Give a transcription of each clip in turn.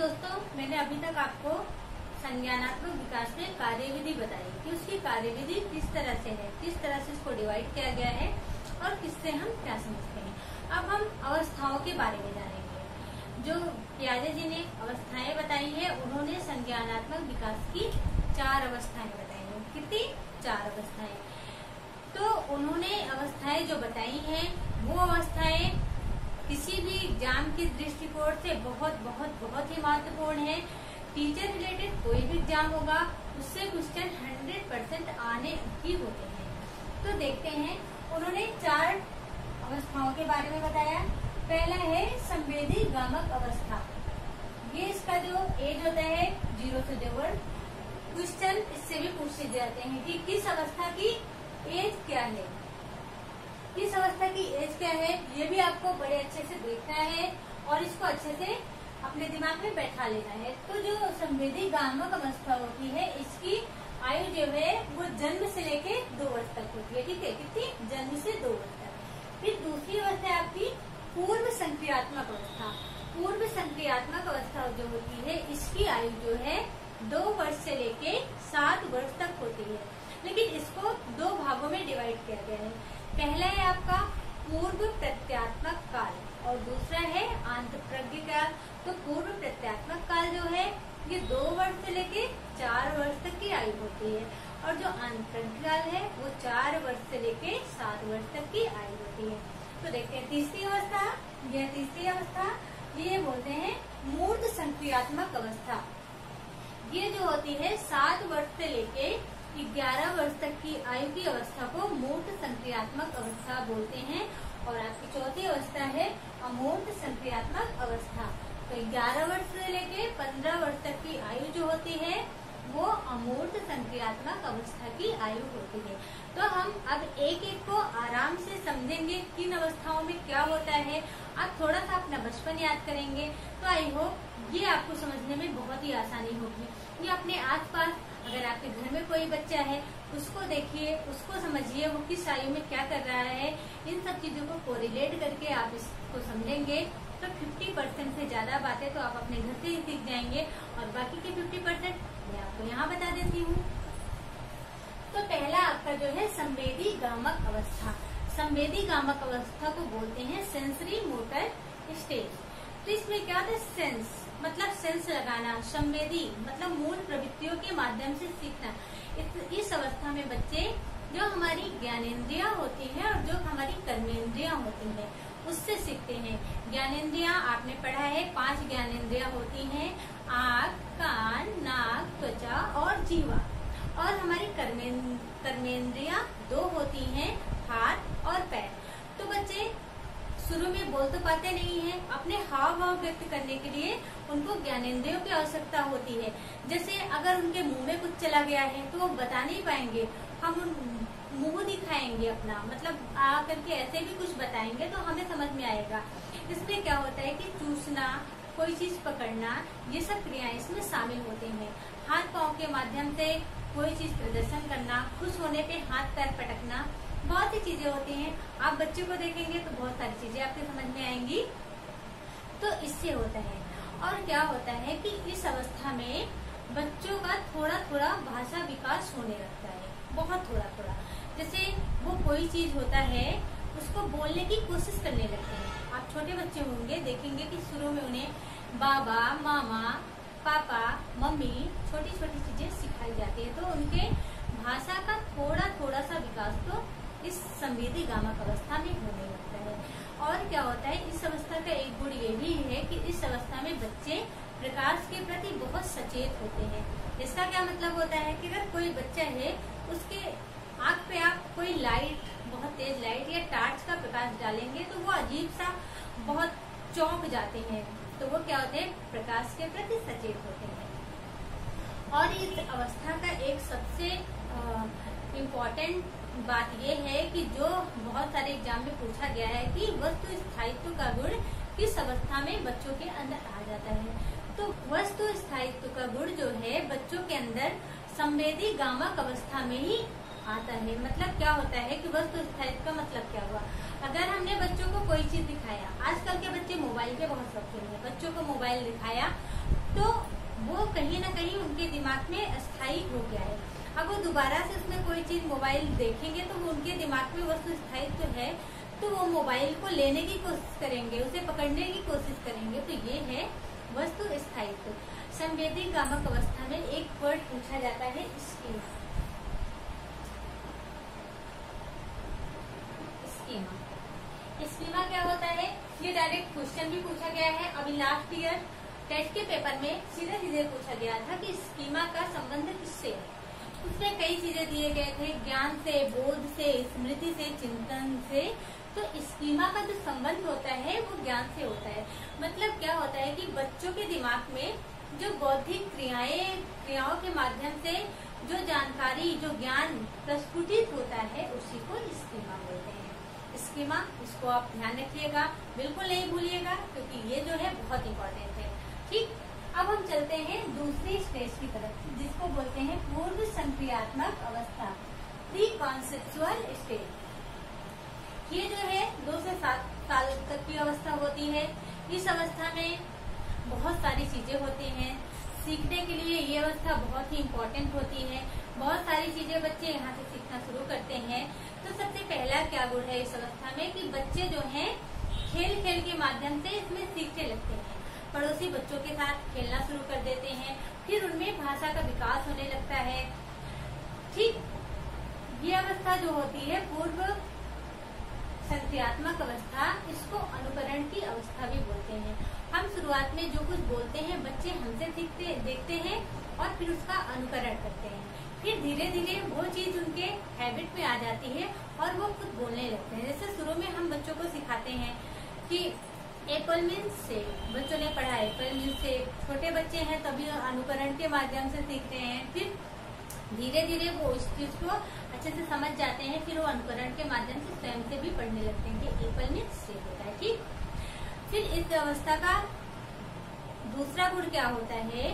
दोस्तों, मैंने अभी तक आपको संज्ञानात्मक विकास में कार्यविधि बताई कि उसकी कार्यविधि किस तरह से है, किस तरह से इसको डिवाइड किया गया है और किससे हम क्या समझते हैं। अब हम अवस्थाओं के बारे में जानेंगे। जो प्याजे जी ने अवस्थाएँ बताई है, उन्होंने संज्ञानात्मक विकास की चार अवस्थाएँ बताई हैं। कितनी? चार अवस्थाएँ। तो उन्होंने अवस्थाएँ जो बताई हैं, वो अवस्थाएँ एग्ज़ाम के दृष्टिकोण से बहुत बहुत बहुत ही महत्वपूर्ण है। टीचर रिलेटेड कोई भी एग्ज़ाम होगा, उससे क्वेश्चन हंड्रेड परसेंट आने ही होते हैं। तो देखते हैं, उन्होंने चार अवस्थाओं के बारे में बताया। पहला है संवेदी गामक अवस्था। ये इसका जो एज होता है ज़ीरो से देवर क्वेश्चन इससे भी पूछे जाते हैं कि किस अवस्था की एज क्या है? किस अवस्था की एज क्या है, ये भी आपको बड़े अच्छे से देखना है और इसको अच्छे से अपने दिमाग में बैठा लेना है। तो जो संवेदी गामक अवस्था होती है, इसकी आयु जो है, वो जन्म से लेके दो वर्ष तक होती है, ठीक है? कितनी? जन्म से दो वर्ष तक। फिर दूसरी अवस्था है आपकी पूर्व संक्रियात्मक अवस्था। पूर्व संक्रियात्मक अवस्था जो होती है, इसकी आयु जो है, दो वर्ष से लेके सात वर्ष तक होती है। लेकिन इसको दो भागों में डिवाइड किया गया है। पहला है आपका पूर्व प्रत्यात्मक काल और दूसरा है आंत प्रज्ञ काल। तो पूर्व प्रत्यात्मक काल जो है, ये दो वर्ष से लेके चार वर्ष तक की आयु होती है। और जो आंतरिक काल है, वो चार वर्ष से लेके सात वर्ष तक की आयु होती है। तो देखते हैं, तीसरी अवस्था, यह तीसरी अवस्था, ये बोलते हैं मूर्त संक्रियात्मक अवस्था। ये जो होती है, सात वर्ष से लेके ग्यारह वर्ष तक की आयु की अवस्था को मूर्त संक्रियात्मक अवस्था बोलते हैं और आपकी चौथी अवस्था है अमूर्त संक्रियात्मक अवस्था। तो ग्यारह वर्ष से लेके पंद्रह वर्ष तक की आयु जो होती है, वो अमूर्त संक्रियात्मक अवस्था की आयु होती है। तो हम अब एक एक को आराम से समझेंगे किन अवस्थाओं में क्या होता है। आप थोड़ा सा अपना बचपन याद करेंगे। तो आई होप ये आपको समझने में बहुत ही आसानी होगी। ये अपने आसपास अगर आपके घर में कोई बच्चा है, उसको देखिए, उसको समझिए, वो किस आयु में क्या कर रहा है। इन सब चीज़ों को कोरिलेट करके आप इसको समझेंगे। तो 50 परसेंट से ज़्यादा बातें तो आप अपने घर से ही सीख जाएँगे। और बाकी के 50 परसेंट मैं आपको यहाँ बता देती हूँ। तो पहला आपका जो है संवेदी गामक अवस्था। संवेदी गामक अवस्था को बोलते हैं सेंसरी मोटर स्टेज तो इसमें क्या होता है सेंस मतलब सेंस लगाना संवेदी मतलब मूल प्रवृत्तियों के माध्यम से सीखना। इस, अवस्था में बच्चे जो हमारी ज्ञानेन्द्रिया होती है और जो हमारी कर्मेंद्रिया होती है उससे सीखते हैं। ज्ञानेन्द्रिया आपने पढ़ा है पाँच ज्ञानेन्द्रिया होती हैं। आँख कान नाक त्वचा और जीवा। और हमारी कर्मेंद्रिया दो होती हैं हाथ शुरू में बोल तो पाते नहीं है। अपने हाव भाव व्यक्त करने के लिए उनको ज्ञानेन्द्रियों की आवश्यकता होती है। जैसे अगर उनके मुँह में कुछ चला गया है तो वो बता नहीं पाएँगे। हम उन मुँह दिखाएँगे अपना। मतलब आ करके ऐसे भी कुछ बताएँगे तो हमें समझ में आएगा। इसमें क्या होता है कि चूसना, कोई चीज़ पकड़ना, ये सब क्रियाएँ इसमें शामिल होते हैं। हाथ पाँव के माध्यम से कोई चीज़ प्रदर्शन करना, खुश होने पे हाथ पैर पटकना बहुत सी चीज़ें होती हैं। आप बच्चों को देखेंगे तो बहुत सारी चीज़ें आपके समझ में आएँगी। तो इससे होता है। और क्या होता है कि इस अवस्था में बच्चों का थोड़ा थोड़ा भाषा विकास होने लगता है। बहुत थोड़ा थोड़ा जैसे वो कोई चीज़ होता है, उसको बोलने की कोशिश करने लगते हैं। आप छोटे बच्चे होंगे, देखेंगे कि शुरू में उन्हें बाबा, मामा, पापा, मम्मी छोटी छोटी चीज़ें सिखाई जाती है। तो उनके भाषा का थोड़ा थोड़ा सा विकास तो इस संवेदी गामक अवस्था में होने लगता है। और क्या होता है, इस अवस्था का एक गुण ये भी है कि इस अवस्था में बच्चे प्रकाश के प्रति बहुत सचेत होते हैं। इसका क्या मतलब होता है कि अगर कोई बच्चा है, उसके आँख पे आप कोई लाइट बहुत तेज लाइट या टार्च का प्रकाश डालेंगे तो वो अजीब सा बहुत चौंक जाते हैं। तो वो क्या होते हैं, प्रकाश के प्रति सचेत होते हैं। और इस अवस्था का एक सबसे इम्पोर्टेंट बात यह है कि जो बहुत सारे एग्ज़ाम में पूछा गया है कि वस्तु स्थायित्व का गुण किस अवस्था में बच्चों के अंदर आ जाता है। तो वस्तु स्थायित्व का गुण जो है, बच्चों के अंदर संवेदी गामक अवस्था में ही आता है। मतलब क्या होता है कि वस्तु स्थायित्व का मतलब क्या हुआ? अगर हमने बच्चों को कोई चीज़ दिखाया, आजकल के बच्चे मोबाइल के बहुत शौकीन है, बच्चों को मोबाइल दिखाया तो वो कहीं ना कहीं उनके दिमाग में अस्थायी हो गया है। अब वो दोबारा से उसमें कोई चीज़ मोबाइल देखेंगे तो वो उनके दिमाग में वस्तु स्थायित्व तो है तो वो मोबाइल को लेने की कोशिश करेंगे, उसे पकड़ने की कोशिश करेंगे तो ये है वस्तु स्थायित्व। संवेदी गामक अवस्था में एक वर्ड पूछा जाता है, स्कीमा। स्कीमा। स्कीमा क्या होता है? ये डायरेक्ट क्वेश्चन भी पूछा गया है। अभी लास्ट ईयर टेस्ट के पेपर में सीधे सीधे पूछा गया था कि स्कीमा का संबंध किससे है? उसमें कई चीज़ें दिए गए थे, ज्ञान से, बोध से, स्मृति से, चिंतन से। तो स्कीमा का जो संबंध होता है, वो ज्ञान से होता है। मतलब क्या होता है कि बच्चों के दिमाग में जो बौद्धिक क्रियाएँ, क्रियाओं के माध्यम से जो जानकारी, जो ज्ञान प्रस्फुटित होता है, उसी को स्कीमा बोलते हैं। स्कीमा इसको आप ध्यान रखिएगा, बिल्कुल नहीं भूलिएगा, क्योंकि ये जो है बहुत इम्पोर्टेंट है। ठीक? अब हम चलते हैं दूसरी स्टेज की तरफ़, जिसको बोलते हैं पूर्व संक्रियात्मक अवस्था प्री कॉन्सेप्चुअल स्टेज ये जो है, दो से सात साल तक की अवस्था होती है। इस अवस्था में बहुत सारी चीज़ें होती हैं। सीखने के लिए ये अवस्था बहुत ही इम्पोर्टेंट होती है। बहुत सारी चीज़ें बच्चे यहाँ से सीखना शुरू करते हैं। तो सबसे पहला क्या गुण है इस अवस्था में कि बच्चे जो हैं खेल खेल के माध्यम से इसमें सीखने लगते हैं। पड़ोसी बच्चों के साथ खेलना शुरू कर देते हैं। फिर उनमें भाषा का विकास होने लगता है। ठीक ये अवस्था जो होती है, पूर्व संक्रियात्मक अवस्था, इसको अनुकरण की अवस्था भी बोलते हैं। हम शुरुआत में जो कुछ बोलते हैं, बच्चे हमसे सीखते, देखते हैं और फिर उसका अनुकरण करते हैं। फिर धीरे धीरे वो चीज़ उनके हैबिट में आ जाती है और वो खुद बोलने लगते हैं। जैसे शुरू में हम बच्चों को सिखाते हैं कि एप्पल मीन्स से, बच्चों ने पढ़ा एप्पल मीन्स से छोटे बच्चे हैं, तभी अनुकरण के माध्यम से सीखते हैं। फिर धीरे धीरे वो उस चीज़ को अच्छे से समझ जाते हैं, फिर वो अनुकरण के माध्यम से स्वयं से भी पढ़ने लगते हैं कि एप्पल मीन्स से होता है, ठीक? फिर इस अवस्था का दूसरा गुण क्या होता है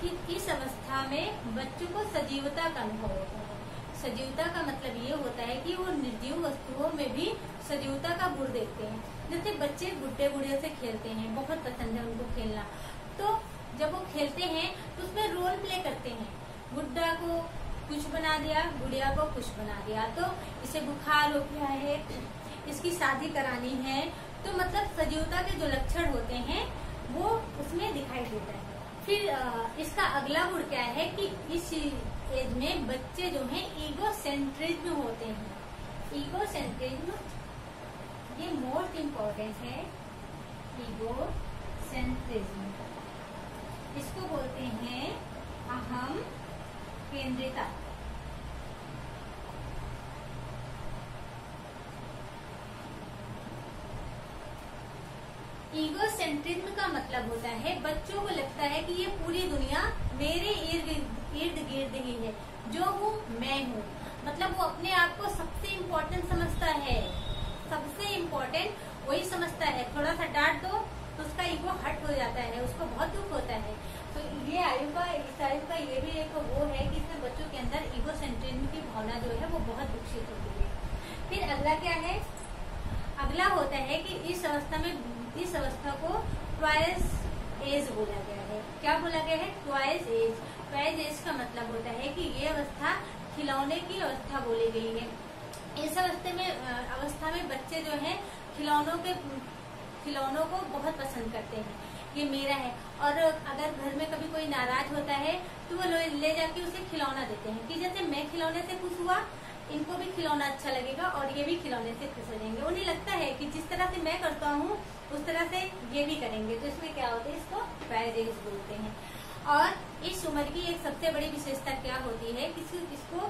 कि इस अवस्था में बच्चों को सजीवता का अनुभव होता है। सजीवता का मतलब ये होता है कि वो निर्जीव वस्तुओं में भी सजीवता का गुण देखते हैं। जैसे बच्चे गुड्डे गुड़िया से खेलते हैं, बहुत पसंद है उनको खेलना। तो जब वो खेलते हैं तो उसमें रोल प्ले करते हैं। गुड्डा को कुछ बना दिया, गुड़िया को कुछ बना दिया। तो इसे बुखार हो गया है, इसकी शादी करानी है। तो मतलब सजीवता के जो लक्षण होते हैं, वो उसमें दिखाई देता है। फिर इसका अगला गुण क्या है कि इस एज में बच्चे जो हैं ईगो सेंट्रिज्म होते हैं। ईगो सेंट्रिज्म ये मोस्ट इम्पोर्टेंट है ईगो सेंट्रिज्म इसको बोलते हैं अहम केंद्रिता। ईगो सेंट्रिज्म का मतलब होता है, बच्चों को लगता है कि ये पूरी दुनिया मेरे इर्द इर्द गिर्द ही है, जो हूँ मैं हूँ। मतलब वो अपने आप को सबसे इम्पोर्टेंट समझता है। सबसे इम्पोर्टेंट वही समझता है। थोड़ा सा डांट दो तो उसका ईगो हट हो जाता है, उसको बहुत दुख होता है। तो ये आयु का, इस आयु का ये भी एक वो है कि इसमें बच्चों के अंदर ईगो सेंट्रिज्म की भावना जो है वो बहुत विकसित होती है। फिर अगला क्या है? अगला होता है कि इस अवस्था में इस अवस्था को ट्वाइस एज बोला गया है। क्या बोला गया है? ट्वाइस एज ट्वाइस एज का मतलब होता है कि ये अवस्था खिलौने की अवस्था बोली गई है। इस अवस्था में अवस्था में बच्चे जो है, खिलौनों के, खिलौनों को बहुत पसंद करते हैं। ये मेरा है। और अगर घर में कभी कोई नाराज़ होता है तो वो ले जाके उसे खिलौना देते हैं। कि जैसे मैं खिलौने से खुश हुआ, इनको भी खिलौना अच्छा लगेगा और ये भी खिलौने से खुश हो जाएँगे। उन्हें लगता है कि जिस तरह से मैं करता हूँ उस तरह से ये भी करेंगे तो इसमें क्या होता है, इसको प्राइजेज बोलते हैं। और इस उम्र की एक सबसे बड़ी विशेषता क्या होती है, कि इसको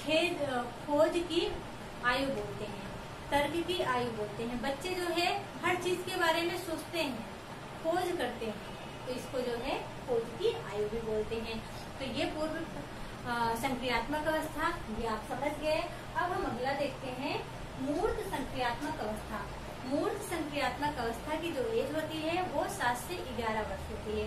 खेद, खोज की आयु बोलते हैं, तर्क की आयु बोलते हैं। बच्चे जो है, हर चीज़ के बारे में सोचते हैं, खोज करते हैं तो इसको जो है, खोज की आयु भी बोलते हैं। तो ये पूर्व संक्रियात्मक अवस्था, ये आप समझ गए। अब हम अगला देखते हैं, मूर्त संक्रियात्मक अवस्था। मूर्त संक्रियात्मक अवस्था की जो एज होती है, वो सात से ग्यारह वर्ष होती है।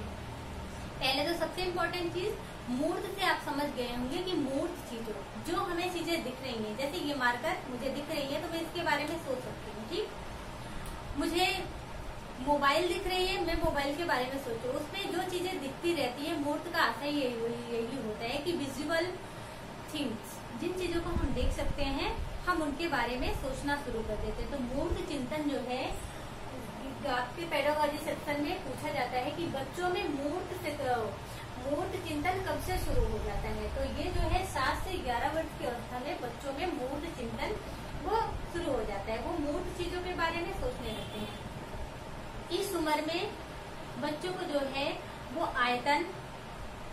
पहले तो सबसे इम्पोर्टेंट चीज़, मूर्त से आप समझ गए होंगे कि मूर्त चीज़ों, जो हमें चीज़ें दिख रही हैं। जैसे ये मार्कर मुझे दिख रही है तो मैं इसके बारे में सोच सकती हूँ, ठीक? मुझे मोबाइल दिख रही है, मैं मोबाइल के बारे में सोचू। उसमें जो चीज़ें दिखती रहती है, मूर्त का आशय यही होता है कि विजुअल थिंग्स जिन चीज़ों को हम देख सकते हैं हम उनके बारे में सोचना शुरू कर देते हैं। तो मूर्त चिंतन जो है, आपके पेडोलॉजी सेक्शन में पूछा जाता है कि बच्चों में मूर्त से मूर्त चिंतन कब से शुरू हो जाता है? तो ये जो है, सात से ग्यारह वर्ष की अवस्था में बच्चों में मूर्त चिंतन वो शुरू हो जाता है। वो मूर्त चीज़ों के बारे में सोचने लगते हैं। इस उम्र में बच्चों को जो है, वो आयतन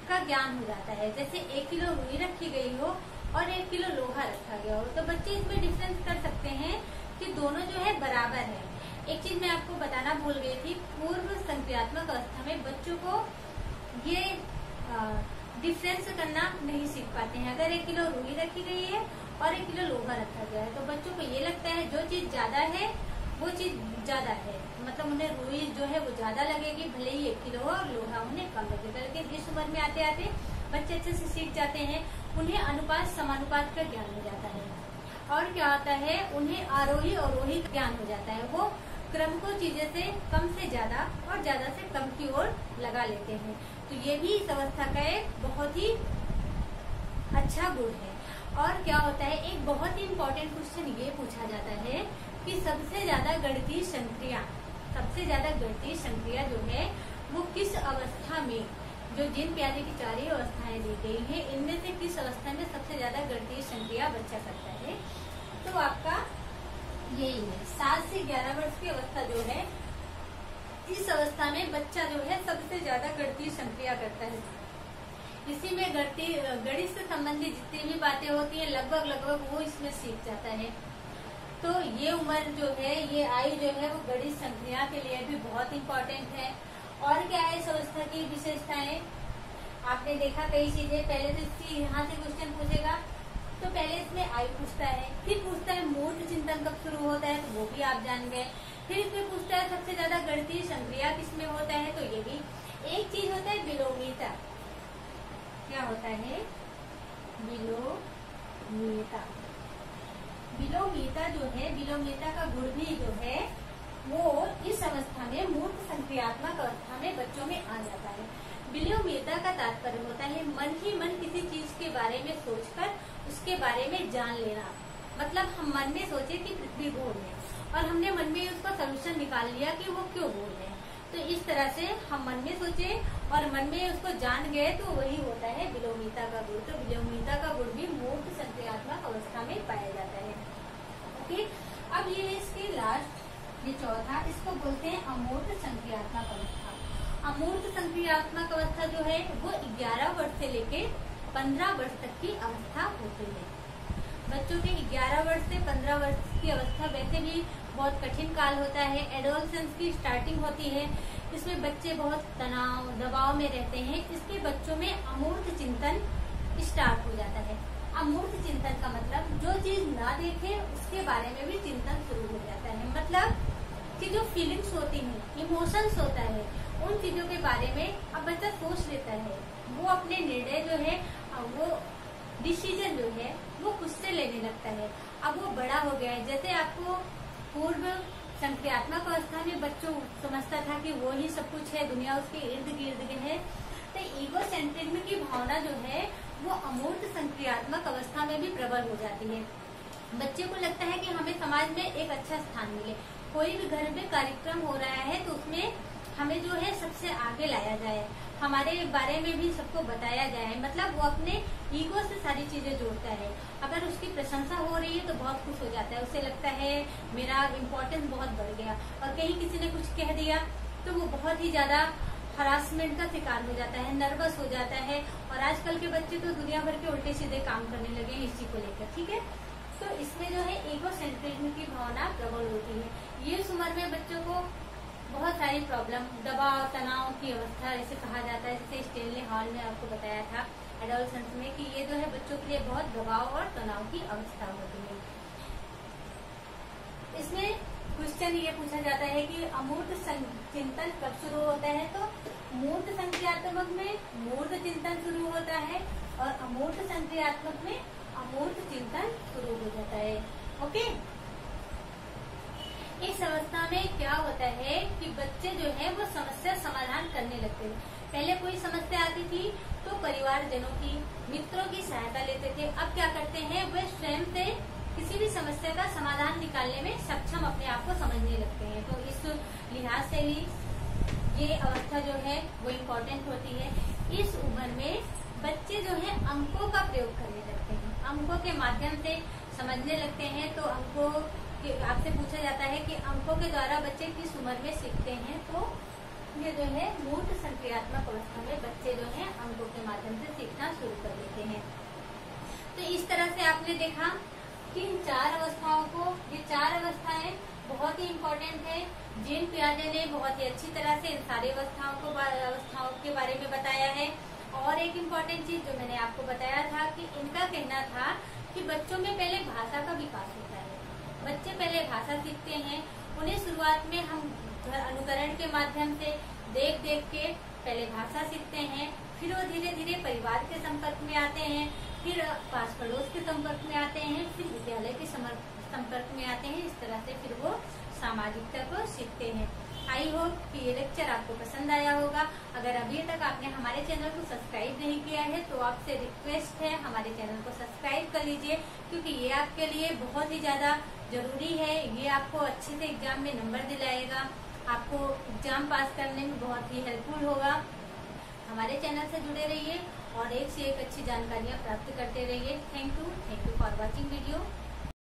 का ज्ञान हो जाता है। जैसे एक किलो रुई रखी गई हो और एक किलो लोहा रखा गया हो तो बच्चे इसमें डिफरेंस कर सकते हैं कि दोनों जो है बराबर है। एक चीज़ मैं आपको बताना भूल गई थी, पूर्व संक्रियात्मक अवस्था में बच्चों को ये डिफरेंस करना नहीं सीख पाते हैं। अगर एक किलो रूही रखी गई है और एक किलो लोहा रखा गया है तो बच्चों को ये लगता है जो चीज़ ज़्यादा है, वो चीज़ ज़्यादा है। मतलब उन्हें रूही जो है वो ज़्यादा लगेगी, भले ही एक किलो हो और लोहा उन्हें कम लगेगा लेकिन इस उम्र में आते आते बच्चे अच्छे से सीख जाते हैं उन्हें अनुपात, समानुपात का ज्ञान हो जाता है। और क्या होता है? उन्हें आरोही अवरोही ज्ञान हो जाता है। वो क्रम को चीज़ें से कम से ज़्यादा और ज़्यादा से कम की ओर लगा लेते हैं। तो ये भी इस अवस्था का एक बहुत ही अच्छा गुण है। और क्या होता है? एक बहुत ही इम्पोर्टेंट क्वेश्चन ये पूछा जाता है कि सबसे ज़्यादा गणतीय संक्रिया, सबसे ज़्यादा गणतीय संक्रिया जो है, वो किस अवस्था में जो जिन प्यारे की चार अवस्थाएँ दी गई है, इनमें से किस अवस्था में सबसे ज़्यादा गणतीय संक्रिया बच्चा करता है? तो आपका यही है। सात से ग्यारह वर्ष की अवस्था जो है, इस अवस्था में बच्चा जो है सबसे ज़्यादा गणतीय संक्रिया करता है। इसी में गणती, गणित से संबंधित जितनी भी बातें होती है, लगभग लगभग वो इसमें सीख जाता है। तो ये उम्र जो है, ये आयु जो है, वो गणित संक्रिया के लिए भी बहुत इम्पोर्टेंट है। और क्या है इस अवस्था की विशेषताएँ। आपने देखा कई चीज़ें, पहले तो इसकी यहाँ से क्वेश्चन पूछेगा तो पहले इसमें आयु पूछता है, फिर पूछता है मूर्त चिंतन कब शुरू होता है तो वो भी आप जान गए। फिर इसमें पूछता है सबसे ज़्यादा गणतीय संक्रिया किसमें होता है तो ये भी एक चीज़ होता है, विलोमिता। क्या होता है? विलोमिता। विलोमिता जो है, विलोमिता का गुण भी जो है, वो में मूर्त संक्रियात्मक अवस्था में बच्चों में आ जाता है। विलोमिता का तात्पर्य होता है, मन ही मन किसी चीज़ के बारे में सोचकर उसके बारे में जान लेना। मतलब हम मन में सोचे कि पृथ्वी गोल है, और हमने मन में उसका सोल्यूशन निकाल लिया कि वो क्यों गोल है। तो इस तरह से हम मन में सोचे और मन में उसको जान गए तो वही होता है विलोमिता का गुण। तो विलोमिता का गुण भी मूर्ख संक्रियात्मक अवस्था में पाया जाता है। ओके, अब ये इसके लास्ट ये चौथा, इसको बोलते हैं अमूर्त संक्रियात्मक अवस्था। अमूर्त संक्रियात्मक अवस्था जो है, वो ग्यारह वर्ष से लेके पंद्रह वर्ष तक की अवस्था होती है। बच्चों के ग्यारह वर्ष से पंद्रह वर्ष की अवस्था वैसे भी बहुत कठिन काल होता है एडोलसेंस की स्टार्टिंग होती है। इसमें बच्चे बहुत तनाव, दबाव में रहते हैं। इसके बच्चों में अमूर्त चिंतन स्टार्ट हो जाता है। अमूर्त चिंतन का मतलब जो चीज़ ना देखे, उसके बारे में भी चिंतन शुरू हो जाता है। मतलब कि जो फीलिंग्स होती हैं इमोशंस होता है, उन चीज़ों के बारे में अब बच्चा सोच लेता है। वो अपने निर्णय जो है वो डिसीज़न जो है, वो खुद से लेने लगता है। अब वो बड़ा हो गया है। जैसे आपको पूर्व संक्रियात्मक अवस्था में बच्चों समझता था कि वो ही सब कुछ है, दुनिया उसके इर्द गिर्द है। तो ईगो सेंट्रिज्म की भावना जो है, वो अमूर्त संक्रियात्मक अवस्था में भी प्रबल हो जाती है। बच्चे को लगता है कि हमें समाज में एक अच्छा स्थान मिले। कोई भी घर में कार्यक्रम हो रहा है तो उसमें हमें जो है सबसे आगे लाया जाए। हमारे बारे में भी सबको बताया जाए। मतलब वो अपने ईगो से सारी चीज़ें जोड़ता है। अगर उसकी प्रशंसा हो रही है तो बहुत खुश हो जाता है। उसे लगता है, मेरा इम्पोर्टेंस बहुत बढ़ गया। और कहीं किसी ने कुछ कह दिया तो वो बहुत ही ज़्यादा हरासमेंट का शिकार हो जाता है नर्वस हो जाता है। और आजकल के बच्चे तो दुनिया भर के उल्टे सीधे काम करने लगे हैं इसी को लेकर, ठीक है? तो इसमें जो है ईगो सेंट्रिज्म की भावना प्रबल होती है। ये उम्र में बच्चों को बहुत सारी प्रॉब्लम दबाव, तनाव की अवस्था जैसे कहा जाता है, जैसे स्टेनली हॉल में आपको बताया था एडोलसेंस में कि ये जो है बच्चों के लिए बहुत दबाव और तनाव की अवस्था होती है। इसमें क्वेश्चन ये पूछा जाता है कि अमूर्त चिंतन कब शुरू होता है? तो मूर्त संक्रियात्मक में मूर्त चिंतन शुरू होता है और अमूर्त संक्रियात्मक में अमूर्त चिंतन शुरू हो जाता है ओके इस अवस्था में क्या होता है कि बच्चे जो है, वो समस्या समाधान करने लगते हैं। पहले कोई समस्या आती थी तो परिवार जनों की, मित्रों की सहायता लेते थे। अब क्या करते हैं, वे स्वयं से किसी भी समस्या का समाधान निकालने में सक्षम अपने आप को समझने लगते हैं। तो इस लिहाज से भी ये अवस्था जो है, वो इम्पोर्टेंट होती है। इस उम्र में बच्चे जो है, अंकों का प्रयोग करने लगते हैं। अंकों के माध्यम से समझने लगते हैं तो अंकों आपसे पूछा जाता है कि अंकों के द्वारा बच्चे किस उम्र में सीखते हैं तो ये जो है मूर्त संक्रियात्मक अवस्था में बच्चे जो है अंकों के माध्यम से सीखना शुरू कर देते हैं। तो इस तरह से आपने देखा कि इन चार अवस्थाओं को, ये चार अवस्थाएँ बहुत ही इम्पोर्टेंट है। जिन प्याजे ने बहुत ही अच्छी तरह से इन सारी अवस्थाओं को अवस्थाओं के बारे में बताया है। और एक इंपॉर्टेंट चीज़ जो मैंने आपको बताया था कि इनका कहना था कि बच्चों में पहले भाषा का विकास होता है। बच्चे पहले भाषा सीखते हैं, उन्हें शुरुआत में हम अनुकरण के माध्यम से देख देख के पहले भाषा सीखते हैं, फिर वो धीरे धीरे परिवार के संपर्क में आते हैं, फिर पास पड़ोस के संपर्क में आते हैं, फिर विद्यालय के संपर्क में आते हैं, इस तरह से फिर वो सामाजिकता को सीखते हैं। आई होप कि ये लेक्चर आपको पसंद आया होगा। अगर अभी तक आपने हमारे चैनल को सब्सक्राइब नहीं किया है तो आपसे रिक्वेस्ट है, हमारे चैनल को सब्सक्राइब कर लीजिए, क्योंकि ये आपके लिए बहुत ही ज़्यादा ज़रूरी है। ये आपको अच्छे से एग्ज़ाम में नंबर दिलाएगा। आपको एग्ज़ाम पास करने में बहुत ही हेल्पफुल होगा। हमारे चैनल से जुड़े रहिए और एक से एक अच्छी जानकारियाँ प्राप्त करते रहिए। Thank you thank you for watching video